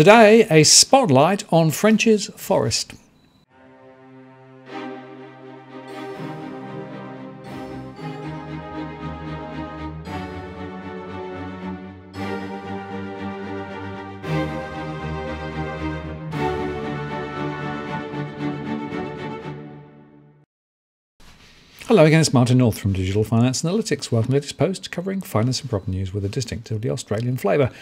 Today, a spotlight on Frenchs Forest. Hello again, it's Martin North from Digital Finance Analytics. Welcome to this post covering finance and property news with a distinctively Australian flavour.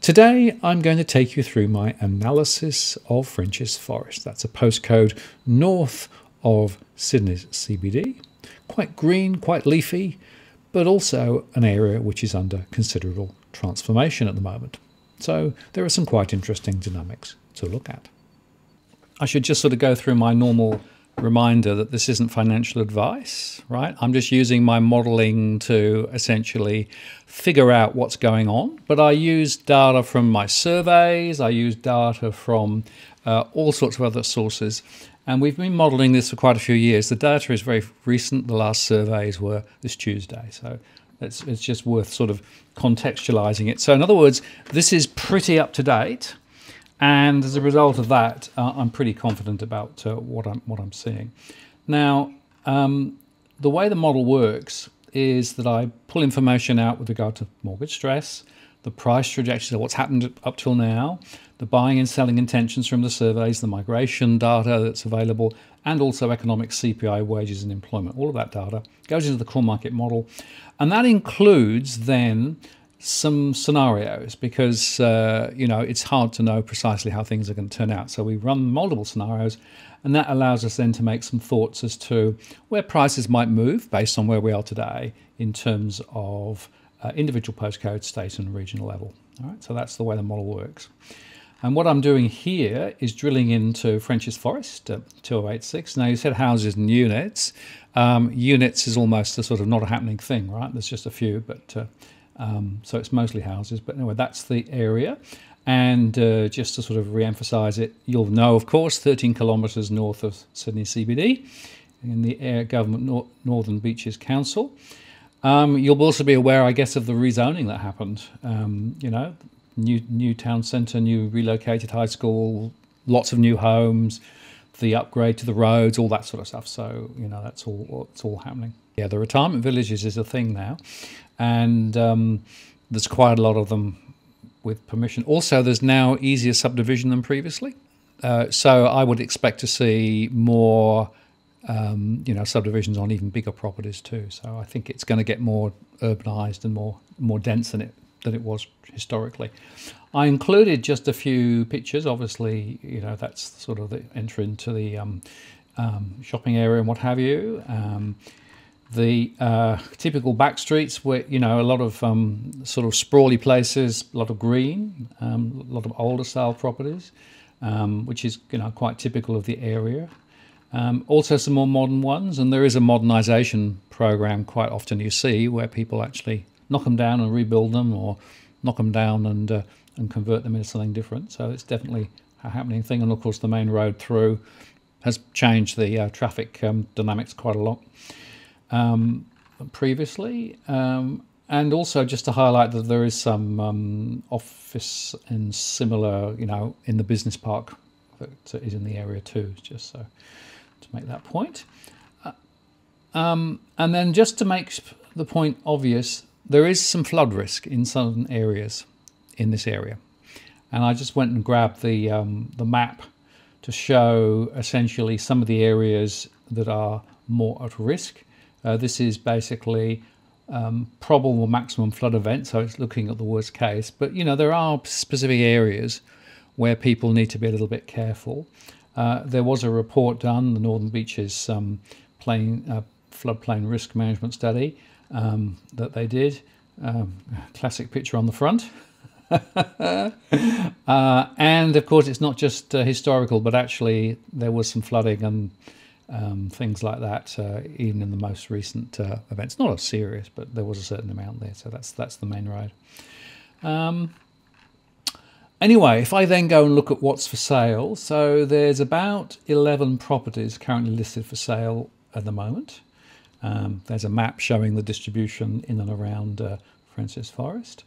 Today I'm going to take you through my analysis of Frenchs Forest. That's a postcode north of Sydney's CBD. Quite green, quite leafy, but also an area which is under considerable transformation at the moment. So there are some quite interesting dynamics to look at. I should just sort of go through my normal reminder that this isn't financial advice, right? I'm just using my modeling to essentially figure out what's going on. But I use data from my surveys, I use data from uh, all sorts of other sources. And we've been modeling this for quite a few years. The data is very recent. The last surveys were this Tuesday. So it's, it's just worth sort of contextualizing it. So, in other words, this is pretty up to date. And as a result of that, uh, I'm pretty confident about uh, what I'm what I'm seeing. Now, um, the way the model works is that I pull information out with regard to mortgage stress, the price trajectory of what's happened up till now, the buying and selling intentions from the surveys, the migration data that's available, and also economic CPI wages and employment. All of that data goes into the core market model, and that includes then some scenarios because uh, you know it's hard to know precisely how things are going to turn out. So we run multiple scenarios, and that allows us then to make some thoughts as to where prices might move based on where we are today in terms of uh, individual postcode, state, and regional level. All right, so that's the way the model works. And what I'm doing here is drilling into Frenchs Forest uh, 2086. Now you said houses and units. Um, units is almost a sort of not a happening thing, right? There's just a few, but uh, um, so it's mostly houses, but anyway, that's the area. And uh, just to sort of re-emphasize it, you'll know, of course, 13 kilometres north of Sydney CBD, in the Air Government Nor- Northern Beaches Council. Um, you'll also be aware, I guess, of the rezoning that happened. Um, you know, new new town centre, new relocated high school, lots of new homes, the upgrade to the roads, all that sort of stuff. So you know, that's all it's all happening. Yeah, the retirement villages is a thing now, and um, there's quite a lot of them with permission. Also, there's now easier subdivision than previously, uh, so I would expect to see more, um, you know, subdivisions on even bigger properties too. So I think it's going to get more urbanized and more more dense than it than it was historically. I included just a few pictures. Obviously, you know, that's sort of the entry into the um, um, shopping area and what have you. The uh, typical back streets where you know a lot of um, sort of sprawly places, a lot of green, um, a lot of older style properties, um, which is you know quite typical of the area. Um, also, some more modern ones, and there is a modernisation program quite often you see where people actually knock them down and rebuild them, or knock them down and uh, and convert them into something different. So it's definitely a happening thing, and of course the main road through has changed the uh, traffic um, dynamics quite a lot um, previously. Um, and also just to highlight that there is some um, office and similar, you know, in the business park that is in the area too, just so to make that point. Uh, um, and then just to make the point obvious, there is some flood risk in certain areas in this area. And I just went and grabbed the, um, the map to show essentially some of the areas that are more at risk. Uh, this is basically um, probable maximum flood event, so it's looking at the worst case. But you know there are specific areas where people need to be a little bit careful. Uh, there was a report done, the Northern Beaches um, plain, uh, floodplain risk management study um, that they did. Um, classic picture on the front. uh, and of course, it's not just uh, historical, but actually there was some flooding and um, things like that, uh, even in the most recent uh, events. Not as serious, but there was a certain amount there. So that's that's the main road. Um, anyway, if I then go and look at what's for sale, so there's about 11 properties currently listed for sale at the moment. Um, there's a map showing the distribution in and around uh, Frenchs Forest.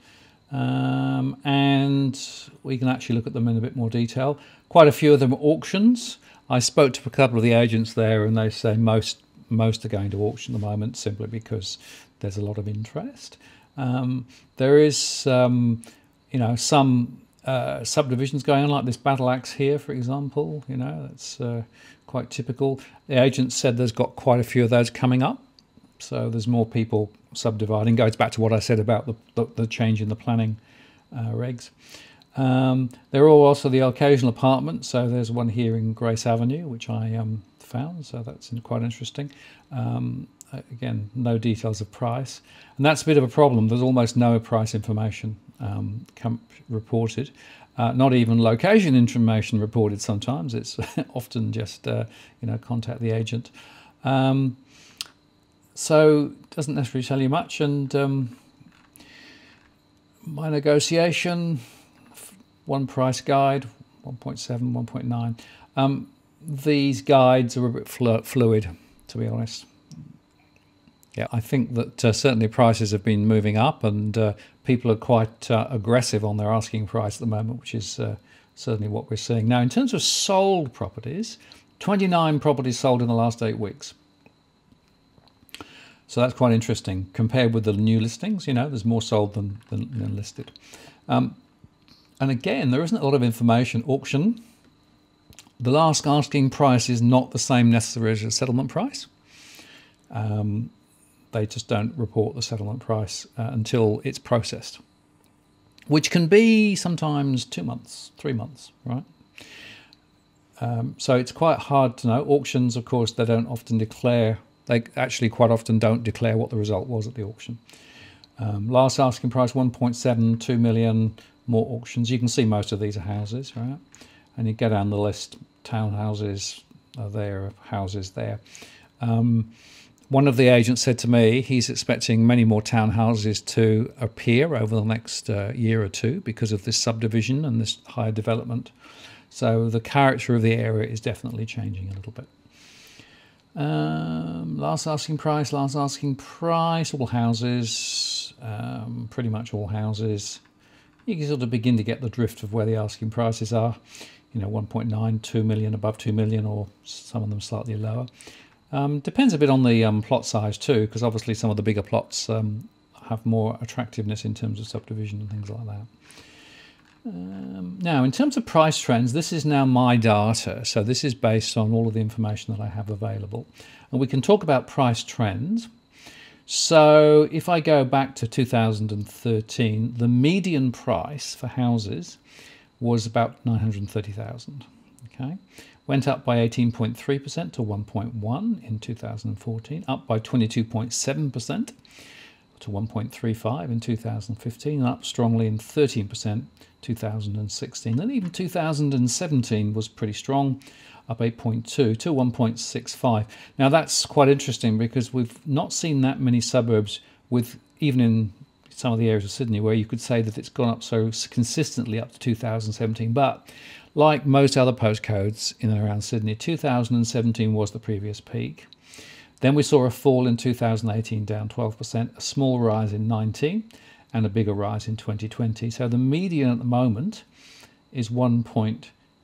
Um, and we can actually look at them in a bit more detail. Quite a few of them are auctions. I spoke to a couple of the agents there, and they say most most are going to auction at the moment simply because there's a lot of interest. Um, there is, um, you know, some uh, subdivisions going on, like this battle axe here, for example. You know, that's uh, quite typical. The agent said there's got quite a few of those coming up, so there's more people subdividing. Goes back to what I said about the, the, the change in the planning uh, regs. Um, there are also the occasional apartments. So there's one here in Grace Avenue, which I um, found. So that's quite interesting. Um, again, no details of price, and that's a bit of a problem. There's almost no price information um, reported. Uh, not even location information reported. Sometimes it's often just uh, you know contact the agent. Um, so doesn't necessarily tell you much. And um, my negotiation, one price guide, 1.7, 1.9. Um, these guides are a bit flu fluid, to be honest. Yeah, I think that uh, certainly prices have been moving up, and uh, people are quite uh, aggressive on their asking price at the moment, which is uh, certainly what we're seeing. Now, in terms of sold properties, 29 properties sold in the last eight weeks. So that's quite interesting. Compared with the new listings, you know, there's more sold than, than, than listed. Um, and again, there isn't a lot of information. Auction, the last asking price is not the same necessarily as the settlement price. Um, they just don't report the settlement price uh, until it's processed, which can be sometimes two months, three months, right? Um, so it's quite hard to know. Auctions, of course, they don't often declare, they actually quite often don't declare what the result was at the auction. Um, last asking price 1.72 million, more auctions. You can see most of these are houses, right? And you go down the list, townhouses are there, houses there. Um, one of the agents said to me he's expecting many more townhouses to appear over the next uh, year or two because of this subdivision and this higher development. So the character of the area is definitely changing a little bit. Um, last asking price, last asking price, all houses, um, pretty much all houses. You can sort of begin to get the drift of where the asking prices are. You know, 1.9, 2 million, above 2 million, or some of them slightly lower. Um, depends a bit on the um, plot size too, because obviously some of the bigger plots um, have more attractiveness in terms of subdivision and things like that. Um, now, in terms of price trends, this is now my data. So this is based on all of the information that I have available. And we can talk about price trends. So if I go back to 2013, the median price for houses was about 930,000. Okay went up by 18.3% to 1.1 in 2014, up by 22.7% to 1.35 in 2015, and up strongly in 13% 2016. And even 2017 was pretty strong, up 8.2 to 1.65. Now that's quite interesting because we've not seen that many suburbs with even in some of the areas of Sydney where you could say that it's gone up so consistently up to 2017. But like most other postcodes in and around Sydney, 2017 was the previous peak. Then we saw a fall in 2018 down 12%, a small rise in 19 and a bigger rise in 2020. So the median at the moment is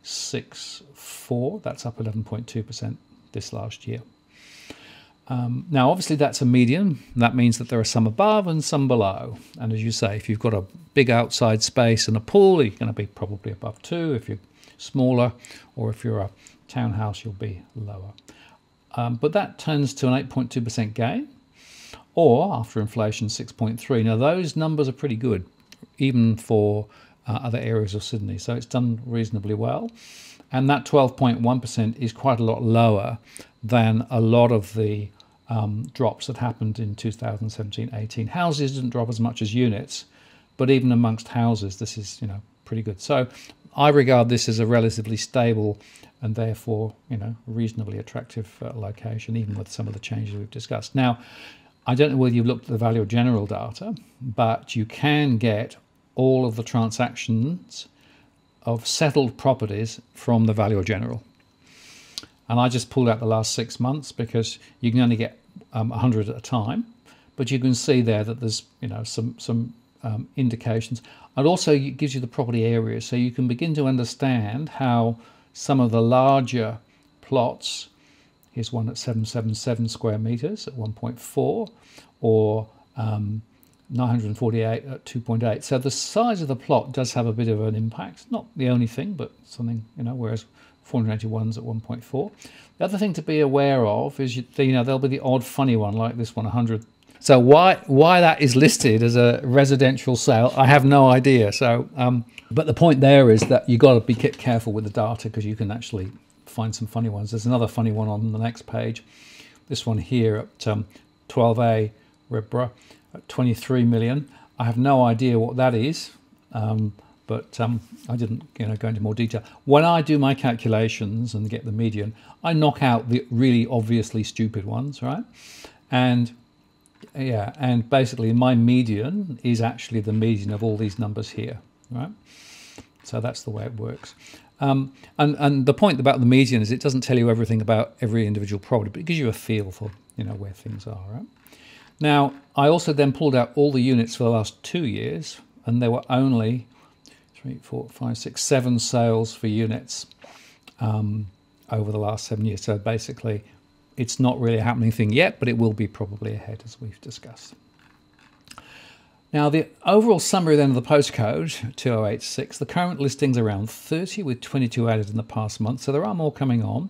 1.64. That's up 11.2% this last year. Um, now, obviously, that's a median. That means that there are some above and some below. And as you say, if you've got a big outside space and a pool, you're going to be probably above two. If you're smaller, or if you're a townhouse, you'll be lower. Um, but that turns to an 8.2% gain, or after inflation, 6.3. Now, those numbers are pretty good, even for uh, other areas of Sydney. So it's done reasonably well. And that 12.1% is quite a lot lower than a lot of the um, drops that happened in 2017 18. Houses didn't drop as much as units, but even amongst houses, this is you know pretty good. So I regard this as a relatively stable and therefore, you know, reasonably attractive uh, location, even with some of the changes we've discussed. Now, I don't know whether you've looked at the Valuer General data, but you can get all of the transactions of settled properties from the Valuer General. And I just pulled out the last six months because you can only get um, 100 at a time. But you can see there that there's, you know, some, some um, indications. And also it gives you the property areas, so you can begin to understand how some of the larger plots, here's one at 777 square meters at 1.4, or um, 948 at 2.8. So the size of the plot does have a bit of an impact. Not the only thing, but something, you know, whereas 481's at 1.4. The other thing to be aware of is, you, you know, there'll be the odd funny one like this one, 100. So why why that is listed as a residential sale, I have no idea. So, um, but the point there is that you've got to be careful with the data because you can actually find some funny ones. There's another funny one on the next page. This one here at um, 12A Redborough at 23 million. I have no idea what that is. Um, but um, I didn't you know, go into more detail. When I do my calculations and get the median, I knock out the really obviously stupid ones, right? And yeah, and basically my median is actually the median of all these numbers here, right? So that's the way it works. Um, and, and the point about the median is it doesn't tell you everything about every individual property, but it gives you a feel for you know where things are, right? Now, I also then pulled out all the units for the last two years, and there were only three, four, five, six, seven sales for units um, over the last seven years. So basically, it's not really a happening thing yet, but it will be probably ahead as we've discussed. Now, the overall summary then of the postcode 2086, the current listings around 30 with 22 added in the past month, so there are more coming on.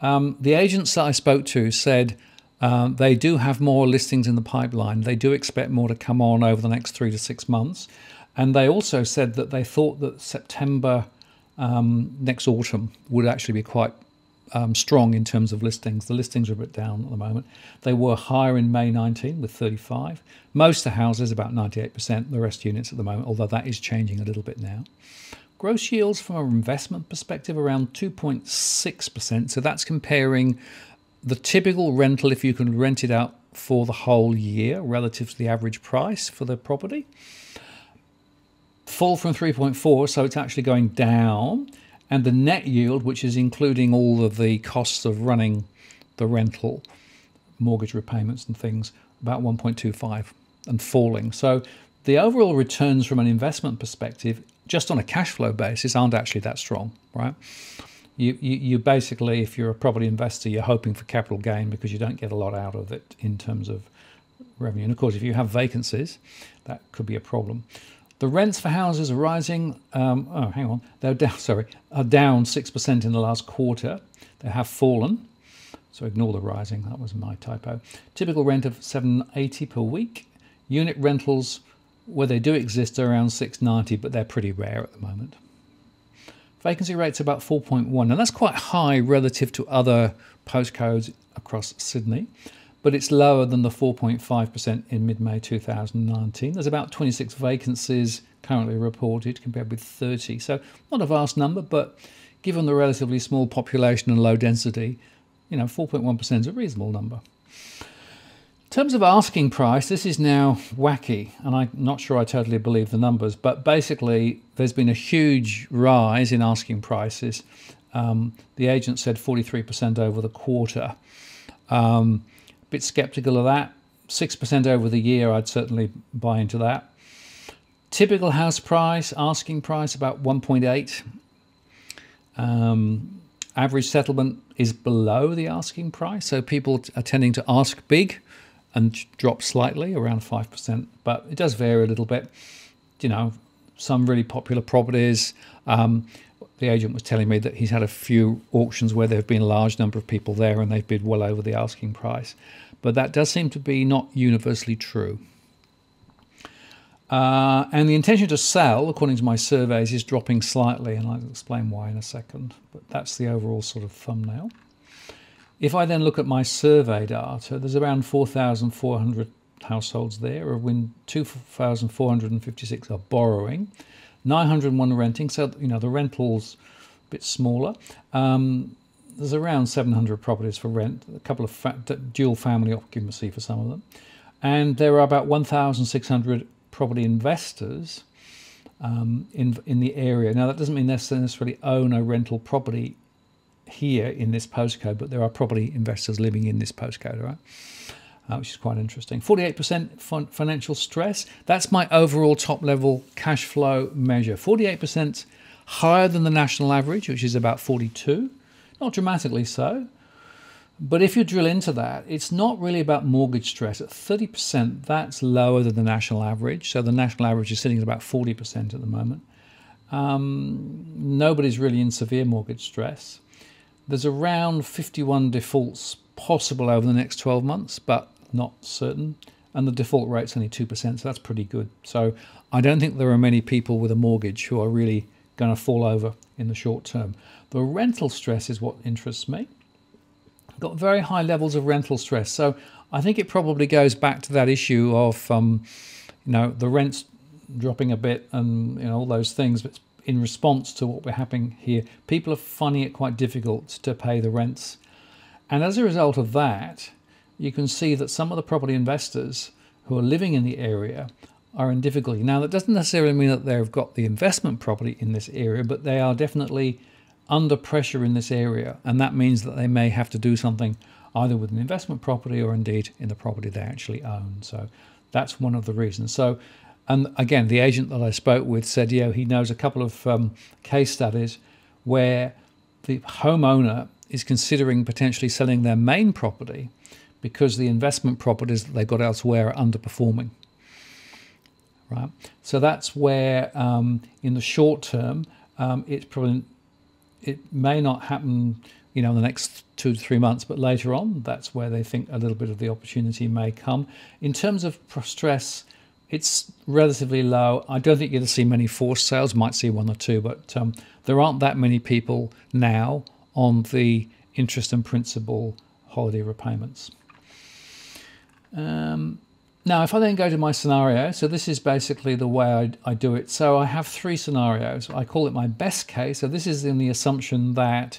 Um, the agents that I spoke to said um, they do have more listings in the pipeline. They do expect more to come on over the next three to six months. And they also said that they thought that September um, next autumn would actually be quite um, strong in terms of listings. The listings are a bit down at the moment. They were higher in May 19 with 35. Most of the houses, about 98%, the rest units at the moment, although that is changing a little bit now. Gross yields from an investment perspective around 2.6%. So that's comparing the typical rental if you can rent it out for the whole year relative to the average price for the property fall from 3.4, so it's actually going down. And the net yield, which is including all of the costs of running the rental, mortgage repayments and things, about 1.25 and falling. So the overall returns from an investment perspective, just on a cash flow basis, aren't actually that strong, right? You, you, you basically, if you're a property investor, you're hoping for capital gain because you don't get a lot out of it in terms of revenue. And of course, if you have vacancies, that could be a problem. The rents for houses are rising. Um, oh, hang on, they're down. Sorry, are down six percent in the last quarter. They have fallen. So ignore the rising. That was my typo. Typical rent of 780 per week. Unit rentals, where they do exist, are around 690, but they're pretty rare at the moment. Vacancy rate's about 4.1, and that's quite high relative to other postcodes across Sydney but it's lower than the 4.5% in mid May 2019. There's about 26 vacancies currently reported compared with 30. So, not a vast number, but given the relatively small population and low density, you know, 4.1% is a reasonable number. In terms of asking price, this is now wacky, and I'm not sure I totally believe the numbers, but basically, there's been a huge rise in asking prices. Um, the agent said 43% over the quarter. Um, bit skeptical of that. 6% over the year, I'd certainly buy into that. Typical house price, asking price about 1.8. Um, average settlement is below the asking price, so people are tending to ask big and drop slightly, around 5%, but it does vary a little bit. You know, some really popular properties. Um, the agent was telling me that he's had a few auctions where there have been a large number of people there and they've bid well over the asking price. But that does seem to be not universally true. Uh, and the intention to sell, according to my surveys, is dropping slightly, and I'll explain why in a second. But that's the overall sort of thumbnail. If I then look at my survey data, there's around 4,400 households there, of when 2,456 are borrowing, 901 are renting. So you know the rentals a bit smaller. Um, there's around 700 properties for rent, a couple of fa- dual family occupancy for some of them, and there are about 1,600 property investors um, in in the area. Now that doesn't mean they necessarily own a rental property here in this postcode, but there are property investors living in this postcode, right? uh, which is quite interesting. 48% financial stress. That's my overall top level cash flow measure. 48% higher than the national average, which is about 42. Not dramatically so. But if you drill into that, it's not really about mortgage stress. At 30%, that's lower than the national average. So the national average is sitting at about 40% at the moment. Um, nobody's really in severe mortgage stress. There's around 51 defaults possible over the next 12 months, but not certain. And the default rate's only 2%, so that's pretty good. So I don't think there are many people with a mortgage who are really going to fall over in the short term. The rental stress is what interests me. Got very high levels of rental stress. So I think it probably goes back to that issue of, um, you know, the rents dropping a bit and you know all those things. But in response to what we're happening here, people are finding it quite difficult to pay the rents, and as a result of that, you can see that some of the property investors who are living in the area are in difficulty. Now, that doesn't necessarily mean that they've got the investment property in this area, but they are definitely under pressure in this area, and that means that they may have to do something either with an investment property or indeed in the property they actually own. So that's one of the reasons. So and again, the agent that I spoke with said, yeah, he knows a couple of um, case studies where the homeowner is considering potentially selling their main property because the investment properties that they've got elsewhere are underperforming. Right. So that's where, um, in the short term, um, it's probably it may not happen, you know, in the next two to three months, but later on, that's where they think a little bit of the opportunity may come. In terms of stress it's relatively low. I don't think you're going to see many forced sales, might see one or two, but um, there aren't that many people now on the interest and principal holiday repayments. Um, now, if I then go to my scenario, so this is basically the way I, I, do it. So I have three scenarios. I call it my best case. So this is in the assumption that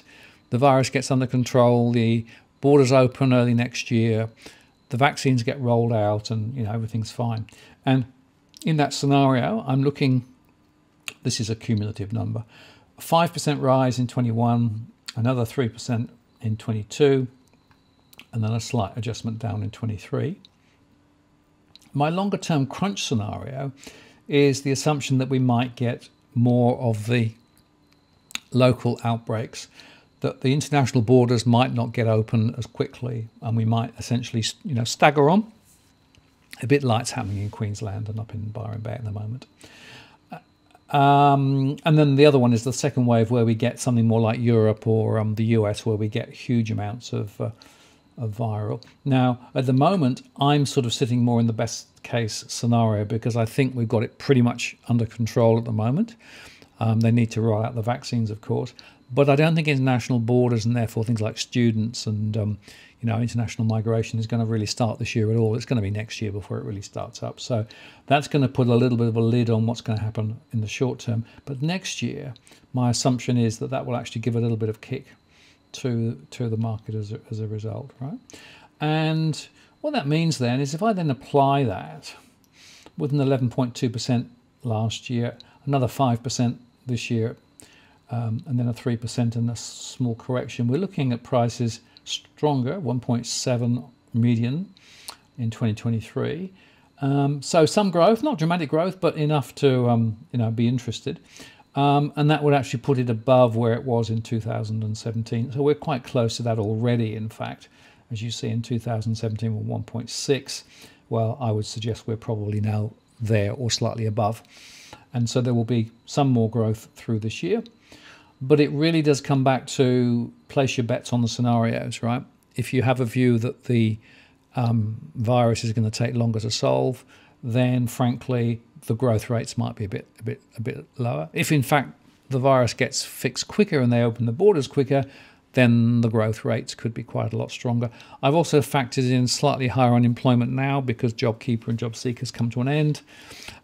the virus gets under control, the borders open early next year, the vaccines get rolled out, and you know everything's fine. And in that scenario, I'm looking, this is a cumulative number, 5% rise in 21, another 3% in 22, and then a slight adjustment down in 23. My longer term crunch scenario is the assumption that we might get more of the local outbreaks, that the international borders might not get open as quickly, and we might essentially you know, stagger on a bit like it's happening in Queensland and up in Byron Bay at the moment. Um, and then the other one is the second wave where we get something more like Europe or um, the US where we get huge amounts of, uh, of viral. Now, at the moment, I'm sort of sitting more in the best case scenario because I think we've got it pretty much under control at the moment. Um, they need to roll out the vaccines, of course, but I don't think international borders and therefore things like students and um, you know, international migration is going to really start this year at all. It's going to be next year before it really starts up. So that's going to put a little bit of a lid on what's going to happen in the short term. But next year, my assumption is that that will actually give a little bit of kick to to the market as a, as a result, right? And what that means then is if I then apply that with an 11.2% last year, another 5% this year, um, and then a 3% and a small correction, we're looking at prices stronger, 1.7 median in 2023. Um, so some growth, not dramatic growth, but enough to um, you know be interested. Um, and that would actually put it above where it was in 2017. So we're quite close to that already, in fact. As you see in 2017, we're 1.6. Well, I would suggest we're probably now there or slightly above. And so there will be some more growth through this year. But it really does come back to place your bets on the scenarios, right? If you have a view that the um, virus is going to take longer to solve, then frankly the growth rates might be a bit a bit a bit lower. If in fact the virus gets fixed quicker and they open the borders quicker, then the growth rates could be quite a lot stronger. I've also factored in slightly higher unemployment now because JobKeeper and JobSeekers come to an end.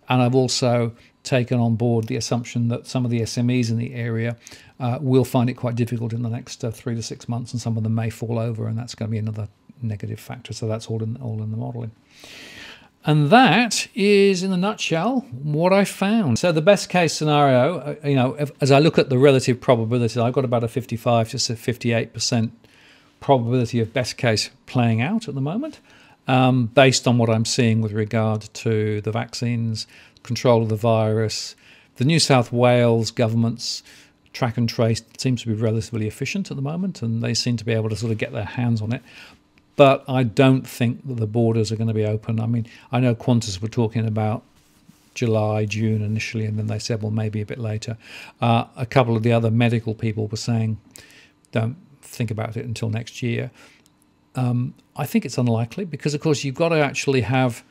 And I've also taken on board the assumption that some of the SMEs in the area uh, will find it quite difficult in the next uh, three to six months, and some of them may fall over, and that's going to be another negative factor. So that's all in all in the modelling. And that is, in a nutshell, what I found. So the best case scenario, uh, you know, if, as I look at the relative probability, I've got about a 55 to 58 percent probability of best case playing out at the moment. Um, based on what I'm seeing with regard to the vaccines, control of the virus. The New South Wales government's track and trace seems to be relatively efficient at the moment, and they seem to be able to sort of get their hands on it. But I don't think that the borders are going to be open. I mean, I know Qantas were talking about July, June initially, and then they said, well, maybe a bit later. Uh, a couple of the other medical people were saying, don't think about it until next year. Um, I think it's unlikely because, of course, you've got to actually have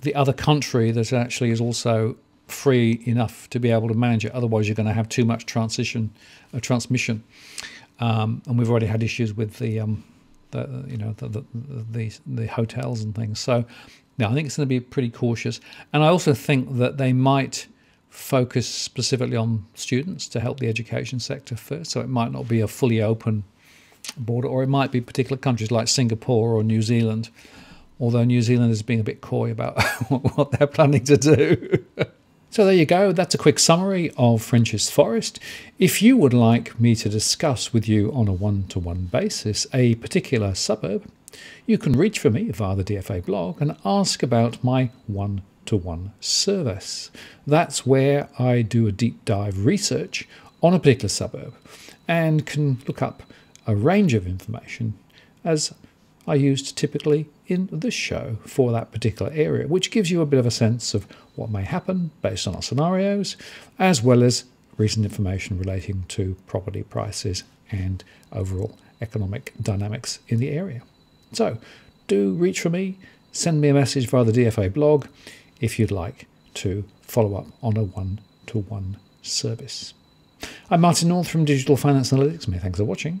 the other country that actually is also free enough to be able to manage it. Otherwise, you're going to have too much transition, uh, transmission. Um, and we've already had issues with the, um, the you know, the, the, the, the hotels and things. So, yeah, I think it's going to be pretty cautious. And I also think that they might focus specifically on students to help the education sector first. So it might not be a fully open border, or it might be particular countries like Singapore or New Zealand, although New Zealand is being a bit coy about what they're planning to do. so there you go, that's a quick summary of Frenchs Forest. If you would like me to discuss with you on a one to one basis a particular suburb, you can reach for me via the DFA blog and ask about my one to one service. That's where I do a deep dive research on a particular suburb and can look up a range of information as I used typically in this show for that particular area, which gives you a bit of a sense of what may happen based on our scenarios, as well as recent information relating to property prices and overall economic dynamics in the area. So do reach for me, send me a message via the DFA blog if you'd like to follow up on a one to one service. I'm Martin North from Digital Finance Analytics. Many thanks for watching